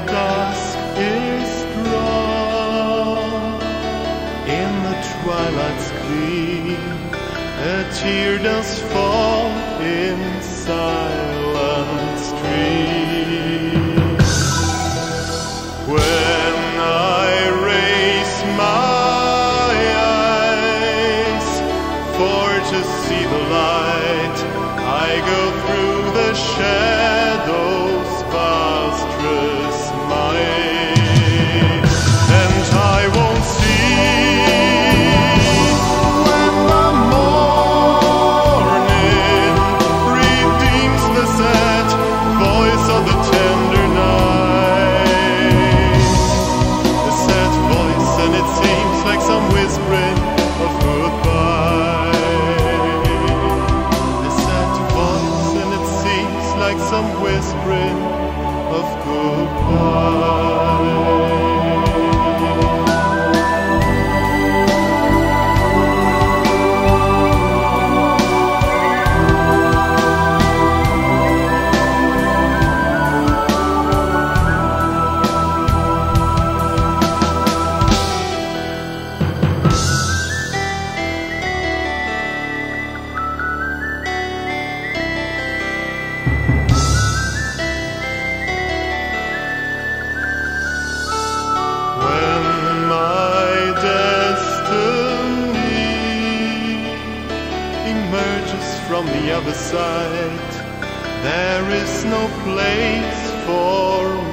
Dusk is drawn In the twilight's gleam, a tear does fall in silent streams. When I raise my eyes for to see the light, I go through the shadows past desperate. the other side. There is no place for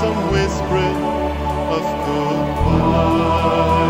some whispering of goodbye.